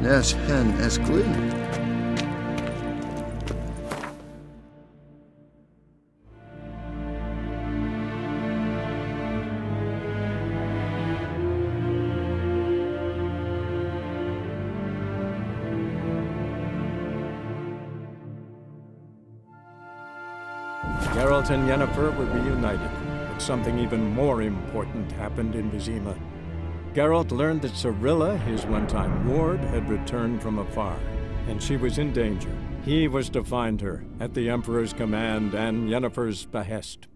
Nes hen esglin. Geralt and Yennefer were reunited, but something even more important happened in Vizima. Geralt learned that Cirilla, his one-time ward, had returned from afar, and she was in danger. He was to find her, at the Emperor's command and Yennefer's behest.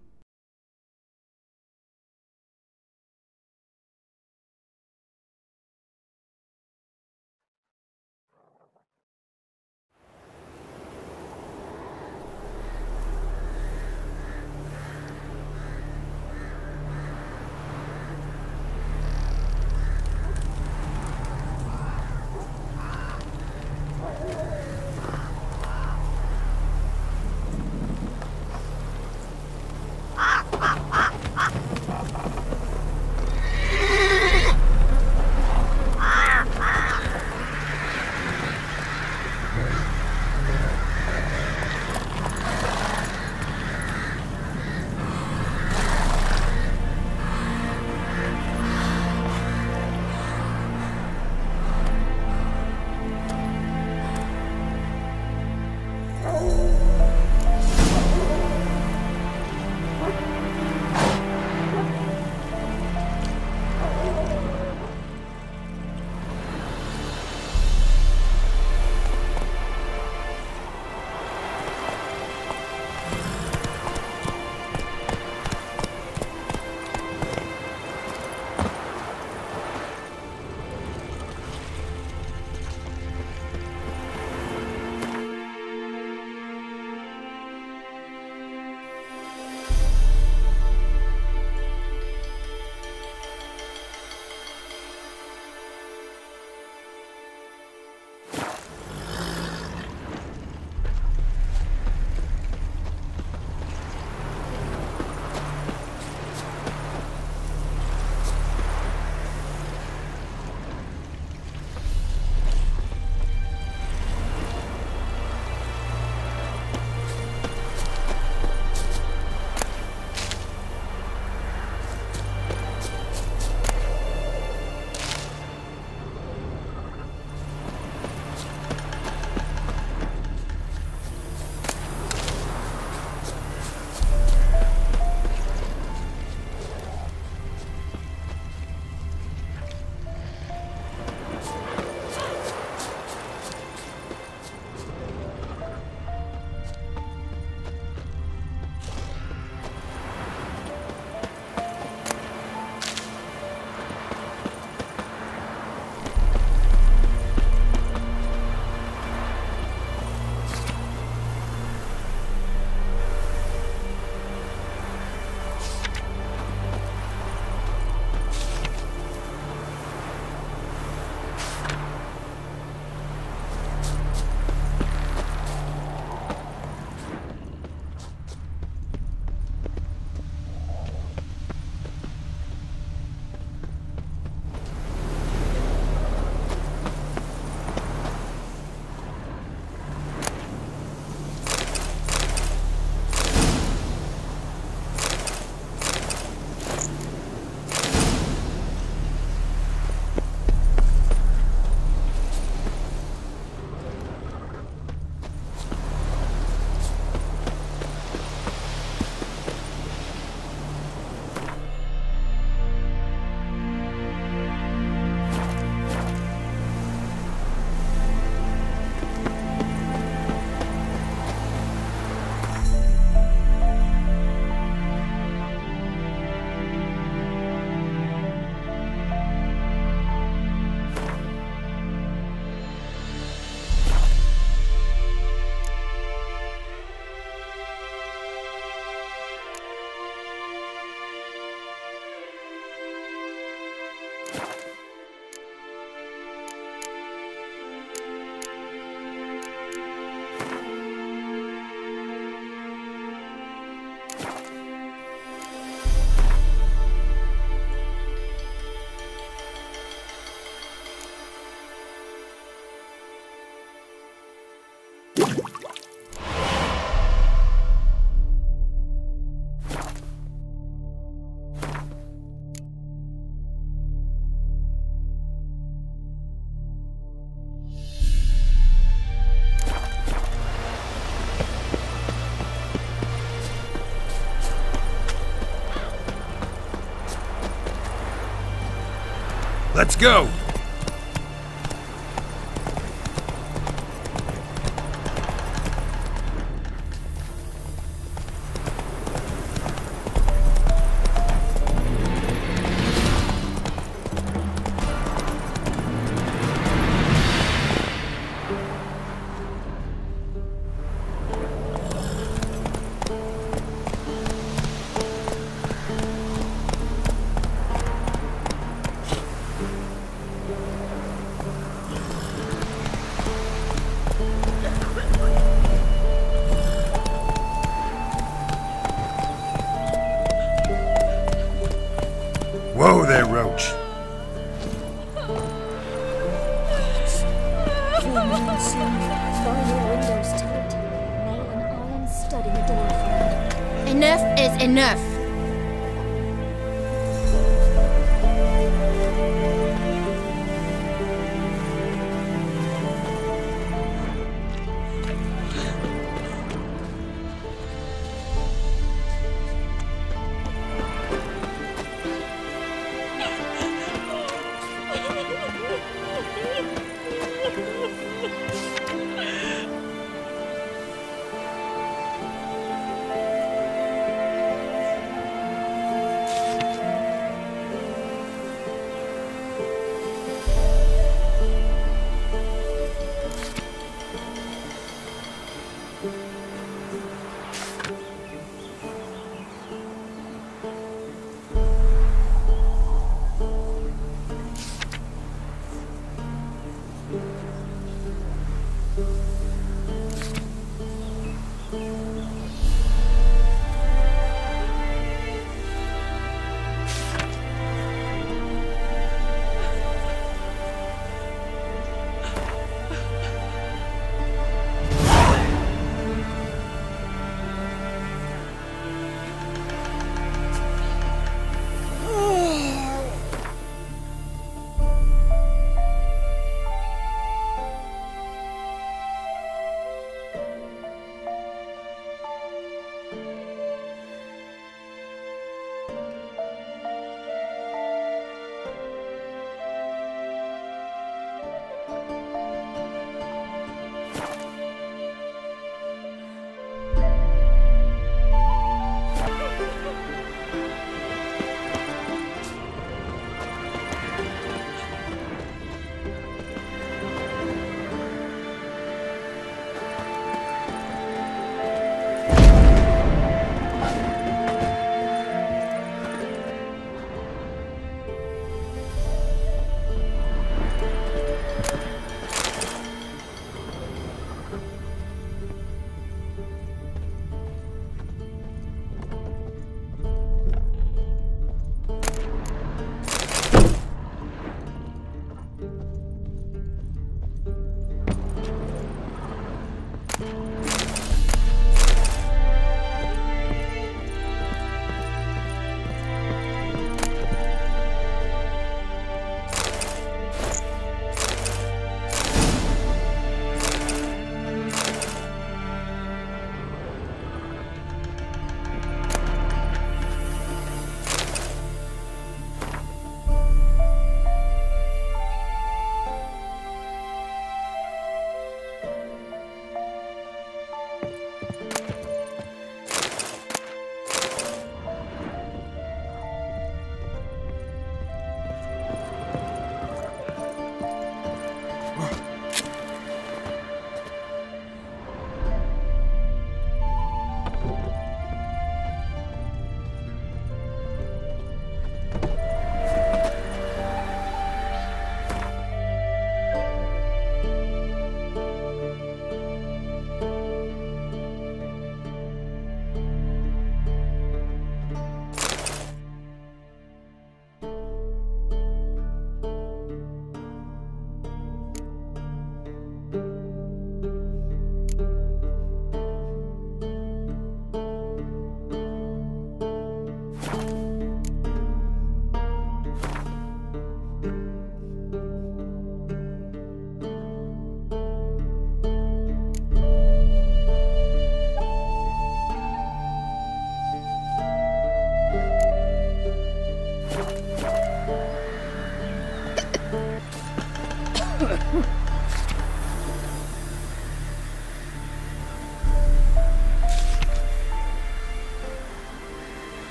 Let's go!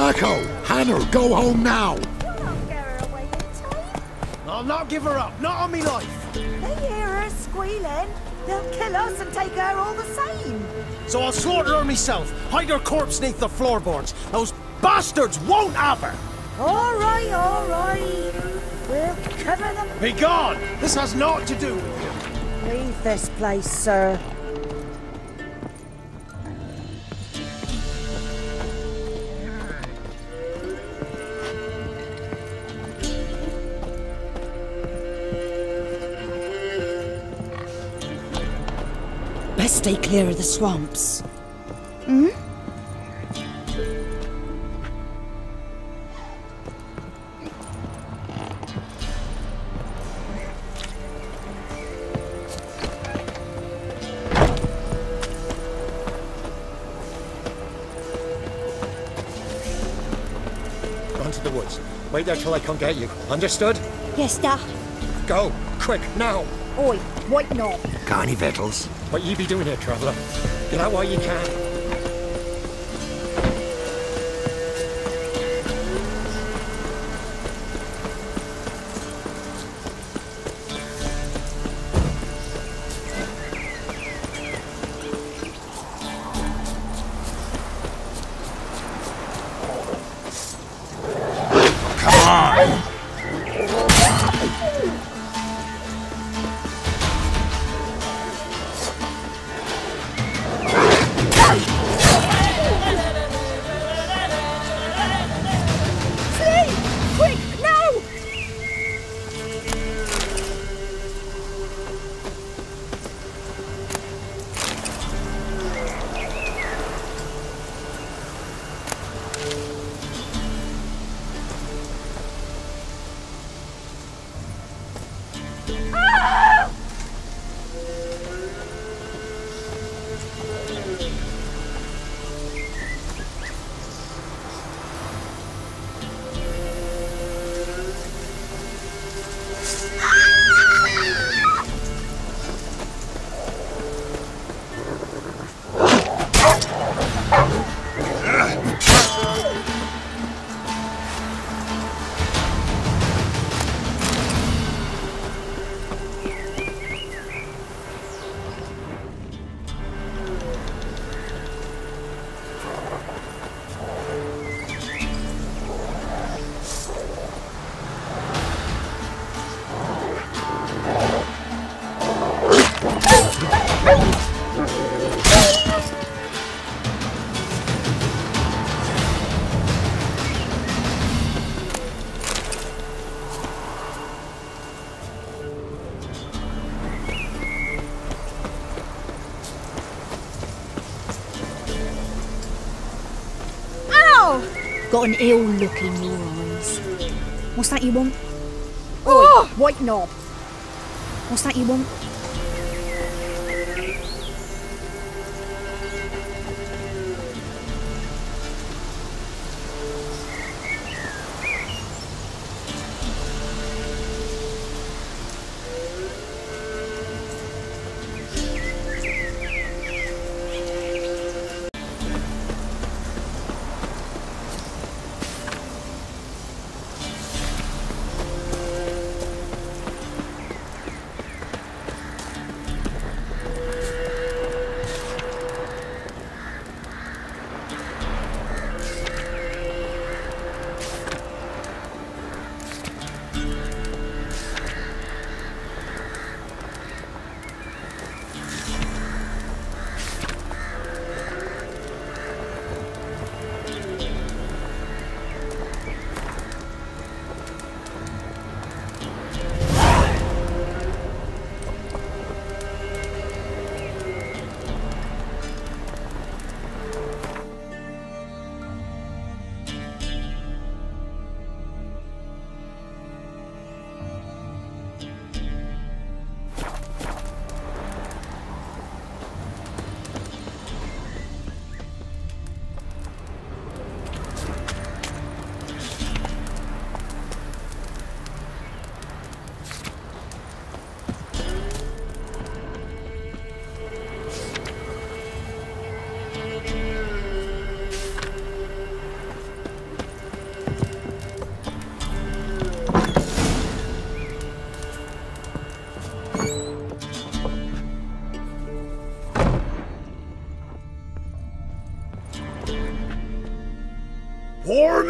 Jacko! Hannah, go home now! I'll not give her up, not on me life. They hear her squealing. They'll kill us and take her all the same. So I'll slaughter her myself, hide her corpse neath the floorboards. Those bastards won't have her. All right, all right. We'll cover them. Be gone! This has naught to do with you. Leave this place, sir. Stay clear of the swamps. Mm-hmm. Go into the woods. Wait there till I come get you. Understood? Yes, da. Go! Quick, now! Oi, wait not. Got any victuals? What you be doing here, traveller? Get out while you can. Got an ill look in your eyes. What's that you want? oh, White knob. What's that you want?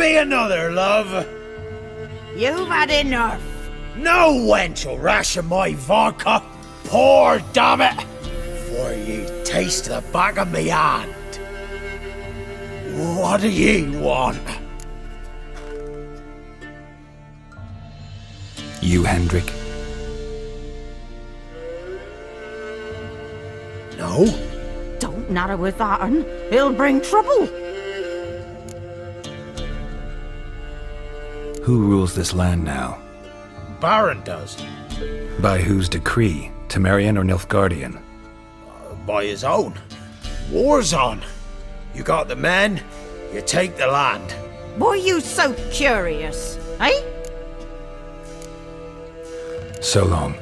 Me another, love. You've had enough. No wench will ration my vodka. Poor damn it. For ye taste the back of me hand. What do ye want? You, Hendrik? No? Don't natter with that un. It'll bring trouble. Who rules this land now? Baron does. By whose decree? Temerian or Nilfgaardian? By his own. War's on. You got the men, you take the land. Why you so curious, eh? So long.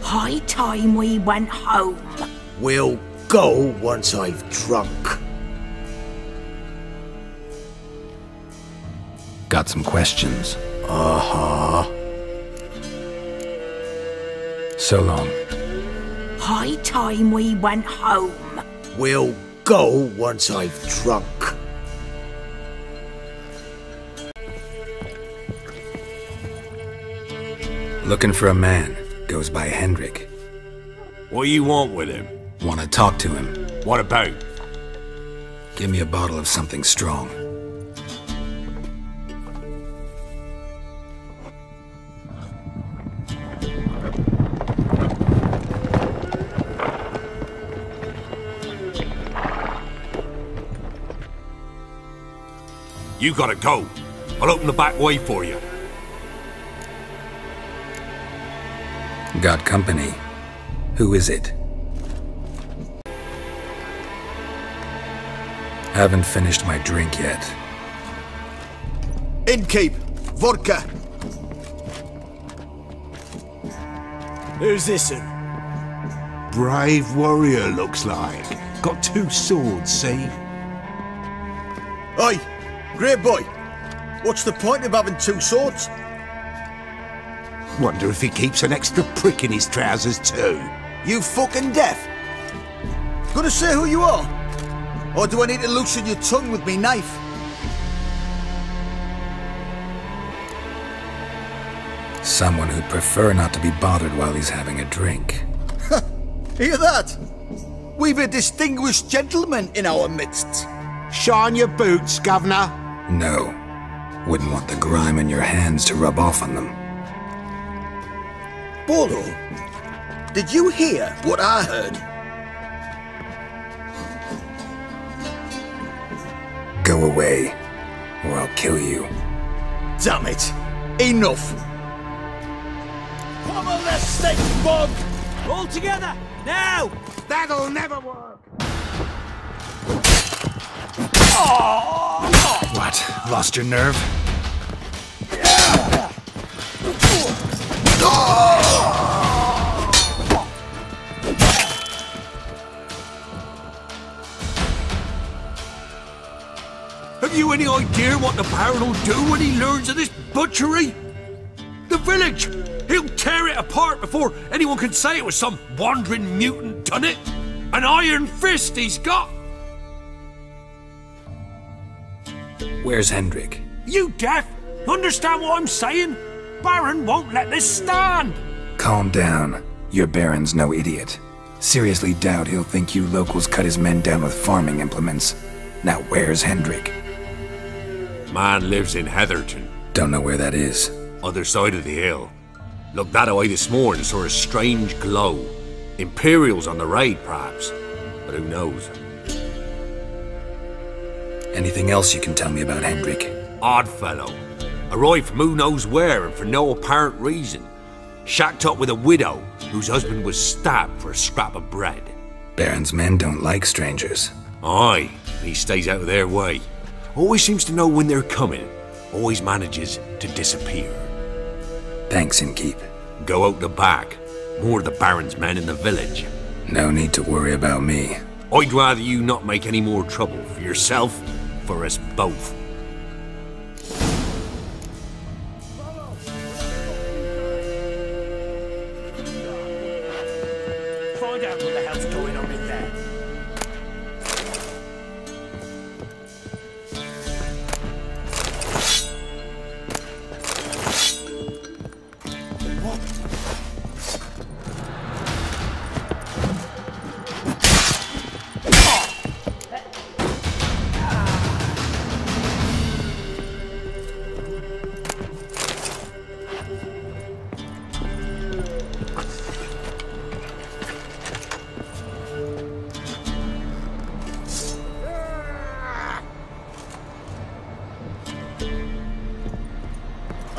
High time we went home. We'll go once I've drunk. Got some questions. Uh-huh. So long. High time we went home. We'll go once I've drunk. Looking for a man. Goes by Hendrik. What you want with him? Want to talk to him. What about? Give me a bottle of something strong. You gotta go. I'll open the back way for you. Got company. Who is it? Haven't finished my drink yet. Innkeep, vodka. Who's this un? Brave warrior, looks like. Got two swords, see? Oi, great boy. What's the point of having two swords? Wonder if he keeps an extra prick in his trousers, too. You fucking deaf? Gonna say who you are? Or do I need to loosen your tongue with me knife? Someone who'd prefer not to be bothered while he's having a drink. Hear that? We've a distinguished gentleman in our midst. Shine your boots, governor. No. Wouldn't want the grime in your hands to rub off on them. Bolo, did you hear what I heard? Go away. or I'll kill you. Damn it! Enough! Pummel the stick, bug! All together, now! That'll never work! What? Lost your nerve? Have you any idea what the Baron will do when he learns of this butchery? The village! He'll tear it apart before anyone can say it was some wandering mutant done it! An iron fist he's got! Where's Hendrik? You deaf? Understand what I'm saying? Baron won't let this stand! Calm down. Your Baron's no idiot. Seriously doubt he'll think you locals cut his men down with farming implements. Now where's Hendrik? Man lives in Heatherton, Don't know where that is. other side of the hill. Looked that away this morning, saw a strange glow. Imperials on the raid, perhaps. But who knows? Anything else you can tell me about Hendrik? Odd fellow. Arrived from who knows where and for no apparent reason. Shacked up with a widow whose husband was stabbed for a scrap of bread. Baron's men don't like strangers. Aye, he stays out of their way. Always seems to know when they're coming. Always manages to disappear. Thanks, Inkeep. Go out the back. More of the Baron's men in the village. No need to worry about me. I'd rather you not make any more trouble for yourself, for us both.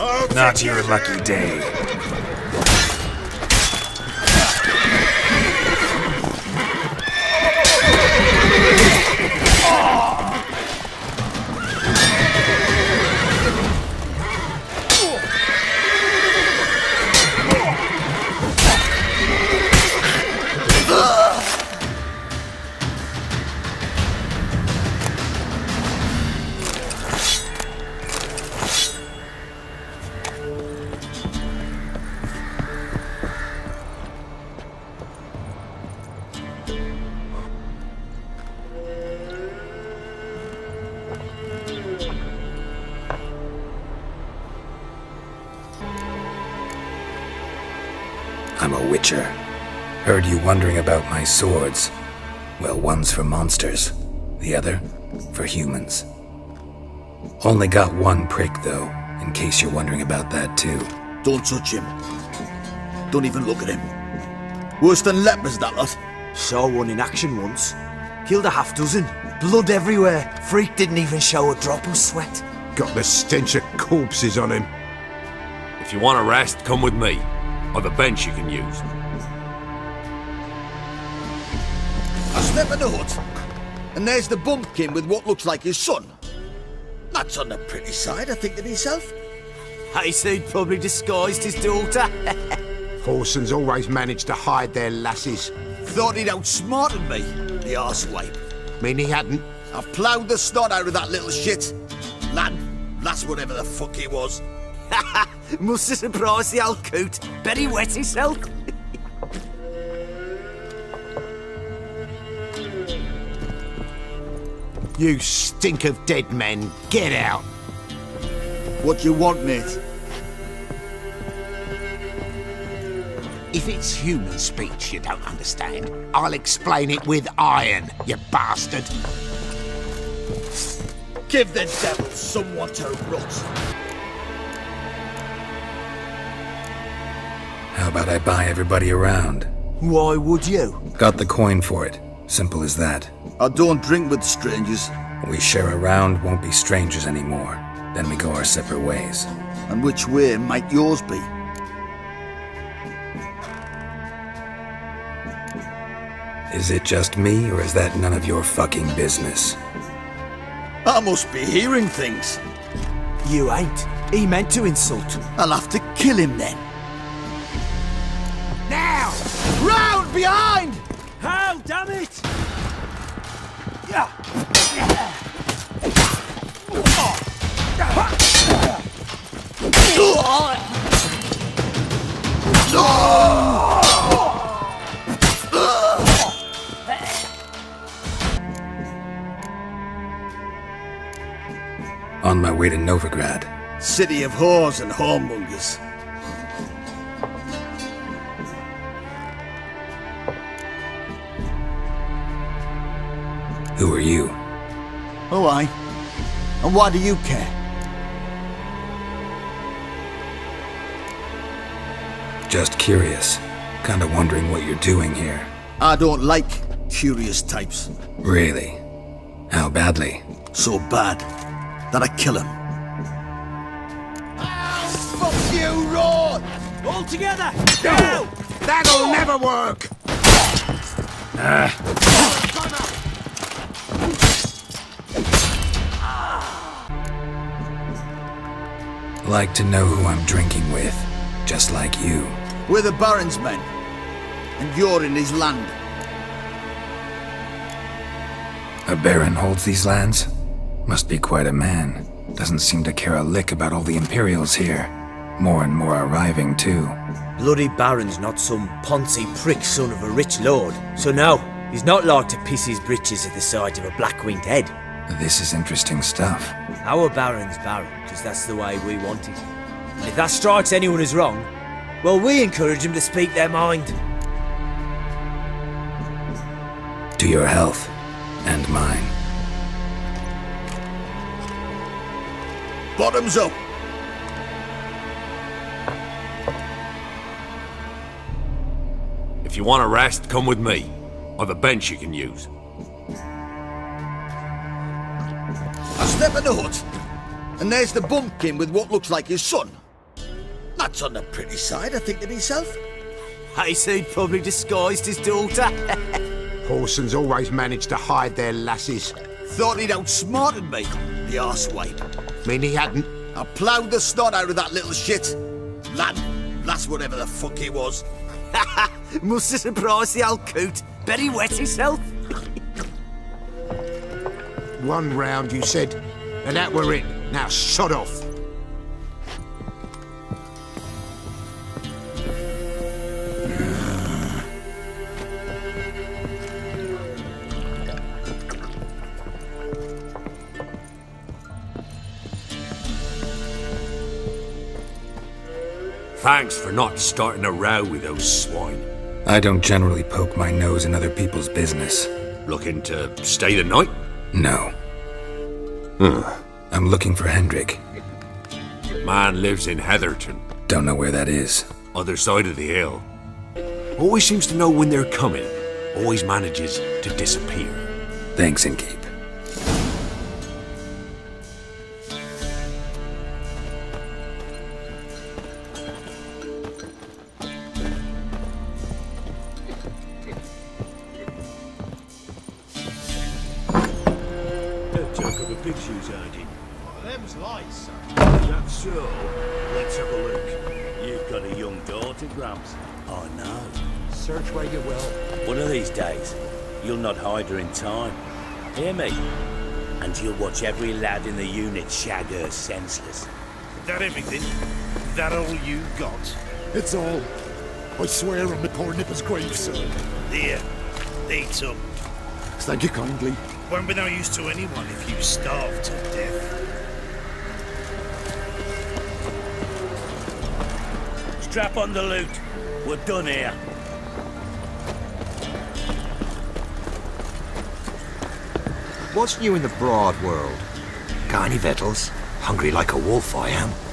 Not your lucky day. Heard you wondering about my swords. Well, one's for monsters, the other for humans. Only got one prick, though, in case you're wondering about that too. Don't touch him. Don't even look at him. Worse than lepers, that lot. Saw one in action once. Killed a half dozen. Blood everywhere. Freak didn't even show a drop of sweat. Got the stench of corpses on him. If you want a rest, come with me. I've a bench you can use. I step the hut, and there's the bumpkin with what looks like his son. That's on the pretty side, I think to myself. I said probably disguised his daughter. Horson's always managed to hide their lasses. Thought he'd outsmarted me, the arsewipe. Mean he hadn't? I've ploughed the snot out of that little shit. Lad, that's whatever the fuck he was. Must have surprised the old coot. Bet he wet himself. You stink of dead men. Get out. What do you want, mate? If it's human speech you don't understand, I'll explain it with iron, you bastard. Give the devil someone to rot. How about I buy everybody around? Why would you? Got the coin for it. Simple as that. I don't drink with strangers. We share a round, won't be strangers anymore. Then we go our separate ways. And which way might yours be? Is it just me, or is that none of your fucking business? I must be hearing things. You ain't. He meant to insult. I'll have to kill him then. Now! Round behind! How, damn it! On my way to Novigrad. City of whores and whoremongers. You? Oh, I. And why do you care? Just curious. Kinda wondering what you're doing here. I don't like curious types. Really? How badly? So bad that I kill him. Fuck you, Ron! All together! Go! That'll never work! Ah. Like to know who I'm drinking with. Just like you. We're the Baron's men. And you're in his land. A baron holds these lands? Must be quite a man. Doesn't seem to care a lick about all the Imperials here. More and more arriving, too. Bloody Baron's not some poncy prick son of a rich lord. So no, he's not like to piss his britches at the sight of a black-winged head. This is interesting stuff. Our Baron's Baron, because that's the way we want it. And if that strikes anyone as wrong, well, we encourage them to speak their mind. To your health. And mine. Bottoms up. If you want a rest, come with me. I've a bench you can use. I step in the hut, and there's the bumpkin with what looks like his son. That's on the pretty side, I think to myself. I said probably disguised his daughter. Horsons always manage to hide their lasses. Thought he'd outsmarted me, the arsewipe. Mean he hadn't. I ploughed the snot out of that little shit. Lad, that's whatever the fuck he was. Must have surprised the old coot. Bet he wet himself. One round, you said, and that we're in. Now, shut off. Thanks for not starting a row with those swine. I don't generally poke my nose in other people's business. Looking to stay the night? No. I'm looking for Hendrik. Man lives in Heatherton, Don't know where that is. other side of the hill. Always seems to know when they're coming. Always manages to disappear. Thanks, Inkeep. You'll hide her in time. Hear me? And you'll watch every lad in the unit shag her senseless. That everything? That all you got? It's all. I swear on the poor nipper's grave, sir. There. Eat up. Thank you kindly. Won't be no use to anyone if you starve to death. Strap on the loot. We're done here. What's new in the broad world? Got any? Hungry like a wolf, I am.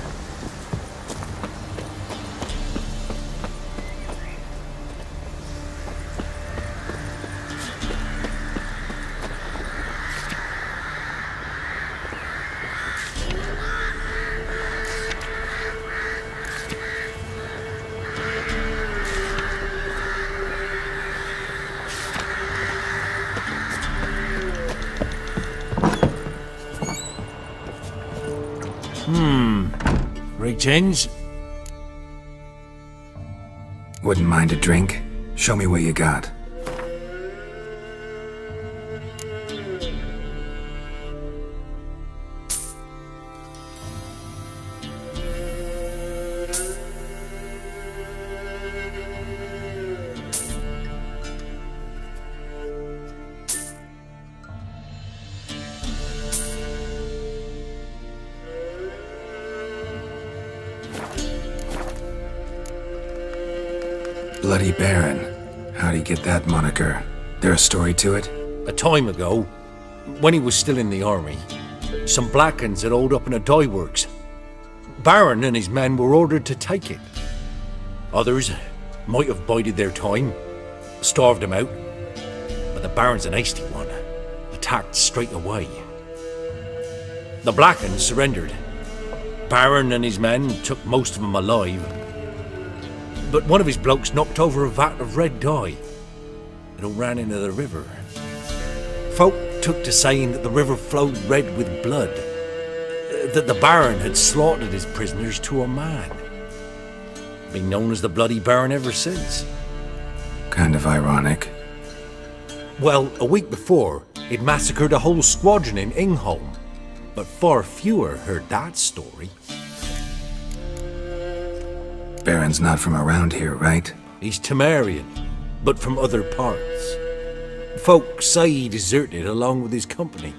Hmm. Regens? Wouldn't mind a drink? Show me what you got. That moniker? There a story to it? A time ago, when he was still in the army, some Blackens had holed up in a dye works. Baron and his men were ordered to take it. Others might have bided their time, starved him out, but the Baron's an hasty one, attacked straight away. The Blackens surrendered. Baron and his men took most of them alive, but one of his blokes knocked over a vat of red dye. It all ran into the river. Folk took to saying that the river flowed red with blood, that the Baron had slaughtered his prisoners to a man. Been known as the Bloody Baron ever since. Kind of ironic. Well, a week before, he'd massacred a whole squadron in Ingholm, but far fewer heard that story. Baron's not from around here, right? He's Temerian, but from other parts. Folk say he deserted along with his company.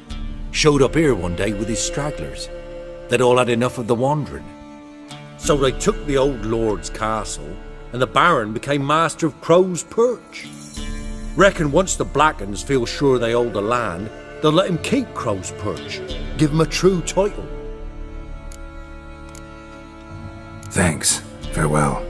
Showed up here one day with his stragglers. They'd all had enough of the wandering. So they took the old lord's castle, and the Baron became master of Crow's Perch. Reckon once the Blackens feel sure they hold the land, they'll let him keep Crow's Perch, give him a true title. Thanks. Farewell.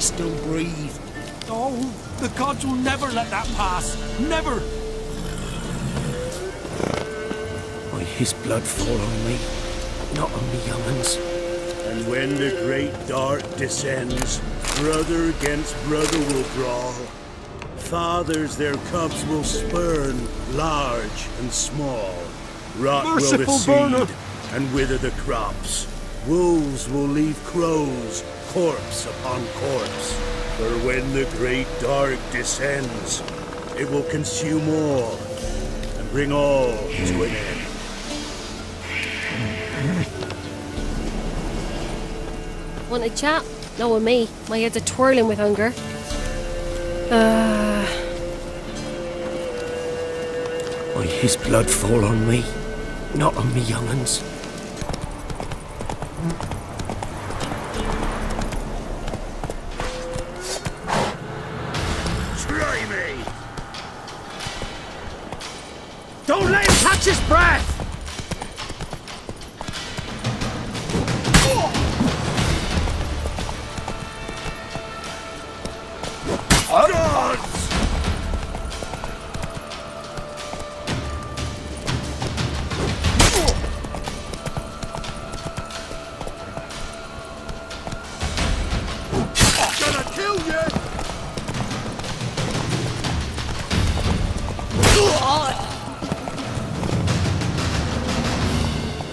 Sick while they still breathe. Oh, the gods will never let that pass. Never! May his blood fall on me, not on me young'uns. And when the great dark descends, brother against brother will brawl. Fathers their cubs will spurn, large and small. Rot will the Merciful seed, Burner! and wither the crops. Wolves will leave crows, corpse upon corpse. For when the great dark descends, it will consume all, and bring all to an end. Want a chat? No, with me. My head's a twirling with hunger. Uh, May his blood fall on me, not on me young'uns.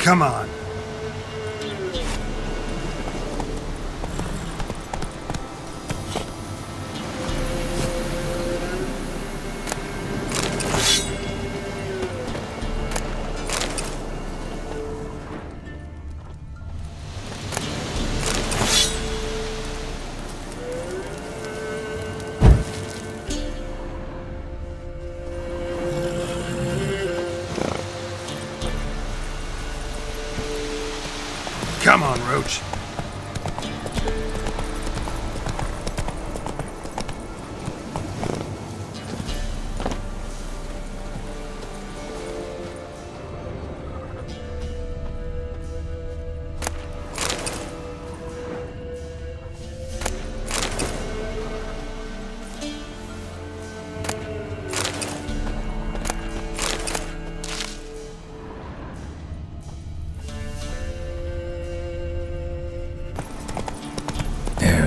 Come on.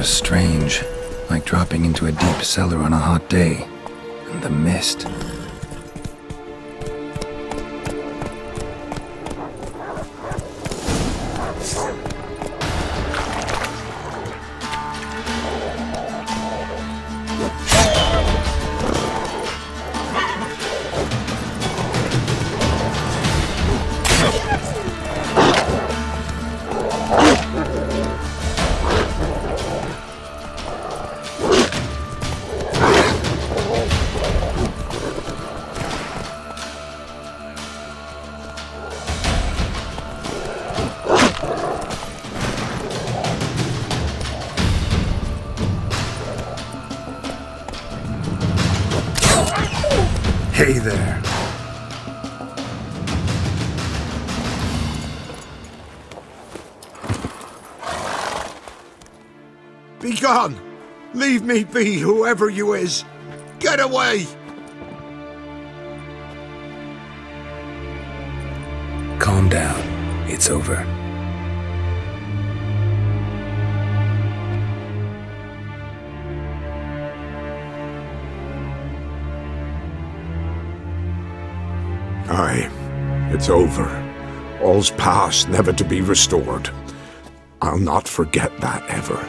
Strange, like dropping into a deep cellar on a hot day. And the mist. Leave me be, whoever you is! Get away! Calm down. It's over. Aye, it's over. All's past, never to be restored. I'll not forget that ever.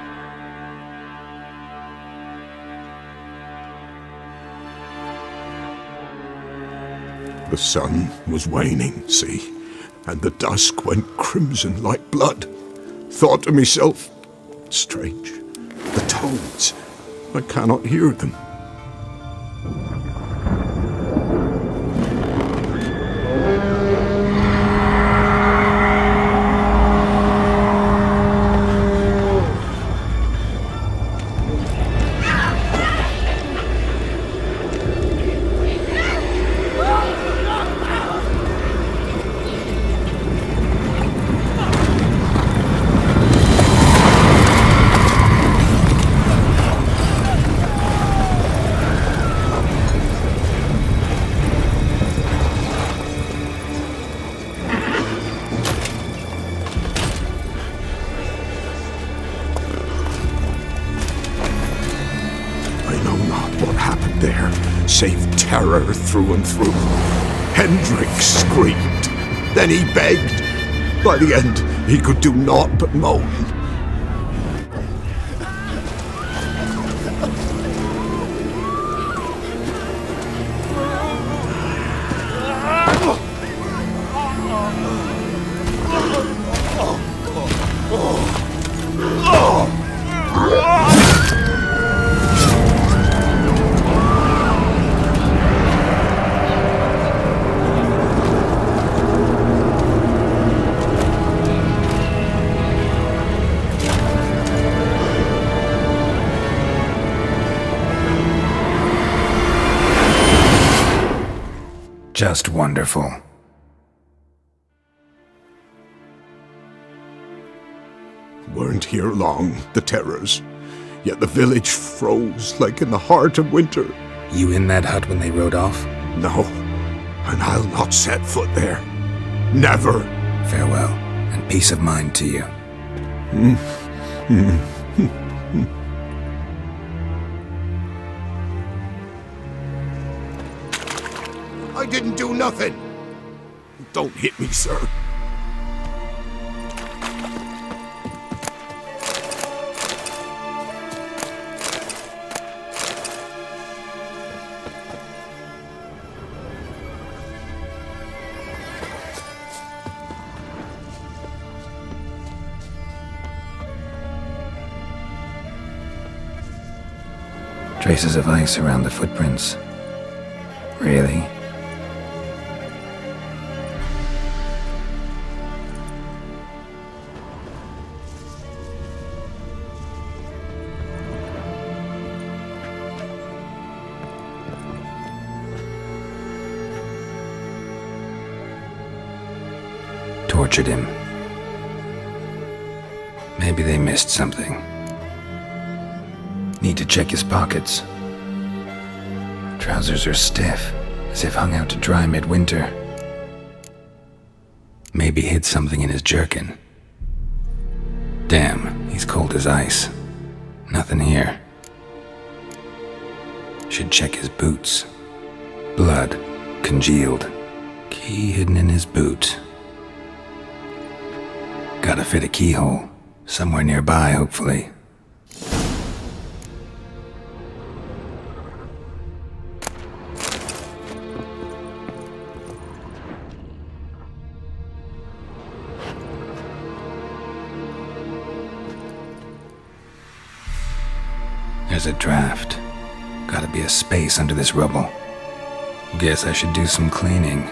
The sun was waning, see, and the dusk went crimson like blood. Thought to myself, strange, the toads, I cannot hear them. Then he begged. By the end, he could do naught but moan. Just wonderful. Weren't here long, the terrors. Yet the village froze like in the heart of winter. You in that hut when they rode off? No, and I'll not set foot there. Never. Farewell, and peace of mind to you. Mm. Mm. didn't do nothing. Don't hit me, sir. Traces of ice around the footprints. Really? Tortured him. Maybe they missed something. Need to check his pockets. Trousers are stiff, as if hung out to dry midwinter. Maybe hid something in his jerkin. Damn, he's cold as ice. Nothing here. Should check his boots. Blood, congealed. Key hidden in his boot. Gotta fit a keyhole. Somewhere nearby, hopefully. There's a draft. Gotta be a space under this rubble. Guess I should do some cleaning.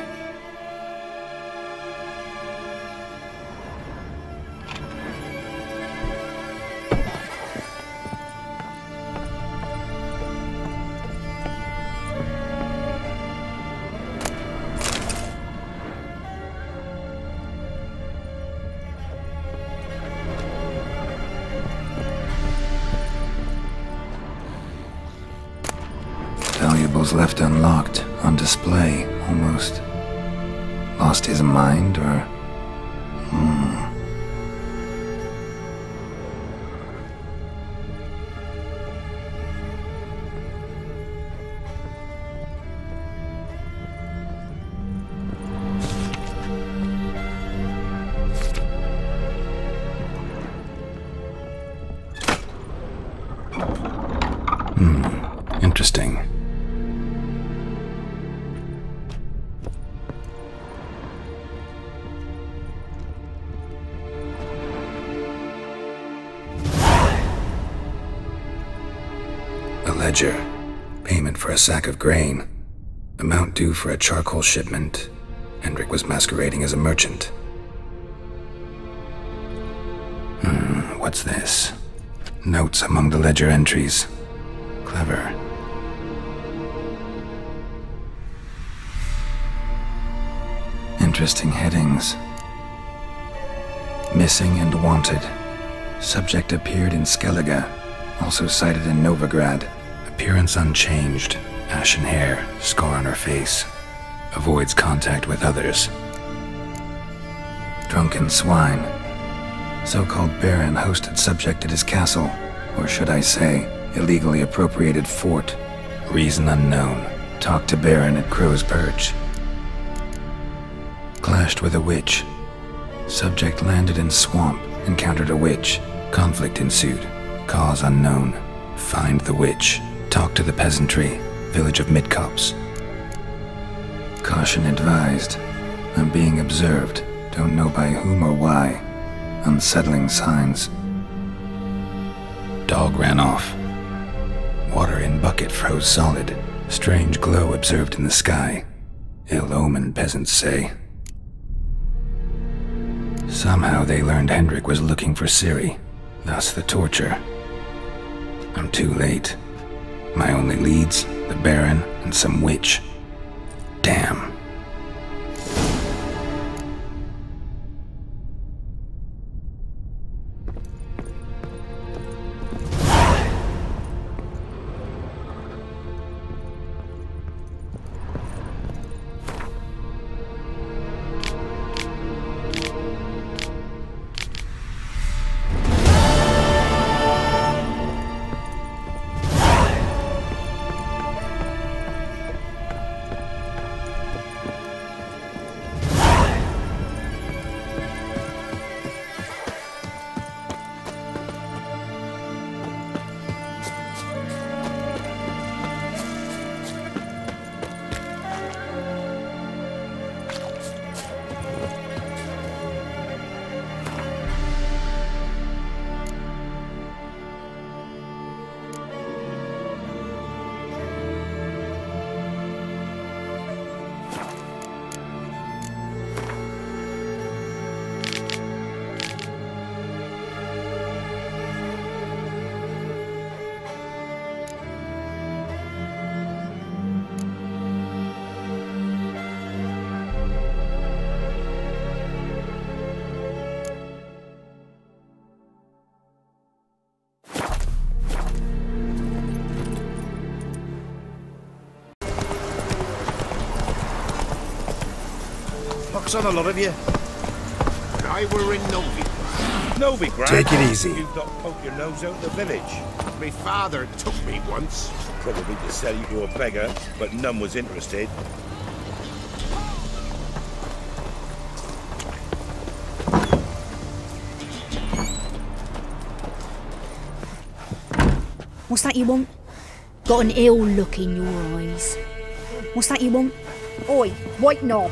Left unlocked, on display, almost. Lost his mind, or. Sack of grain. Amount due for a charcoal shipment. Hendrik was masquerading as a merchant. Hmm, what's this? Notes among the ledger entries. Clever. Interesting headings. Missing and wanted. Subject appeared in Skellige, also cited in Novigrad. Appearance unchanged. Ashen hair, scar on her face. Avoids contact with others. Drunken swine. So-called Baron hosted subject at his castle, or should I say, illegally appropriated fort. Reason unknown. Talked to Baron at Crow's Perch. Clashed with a witch. Subject landed in swamp, encountered a witch. Conflict ensued. Cause unknown. Find the witch. Talk to the peasantry. Village of Midcopse. Caution advised. I'm being observed. Don't know by whom or why. Unsettling signs. Dog ran off. Water in bucket froze solid. Strange glow observed in the sky. Ill omen, peasants say. Somehow they learned Hendrik was looking for Ciri, thus the torture. I'm too late. My only leads, the Baron and some witch. Damn. Pox on a lot of you. When I were in Novigrad. Novigrad? Take it easy. You've not poked your nose out the village. My father took me once. Probably to sell you to a beggar, but none was interested. What's that you want? Got an ill look in your eyes. What's that you want? Oi, white knob.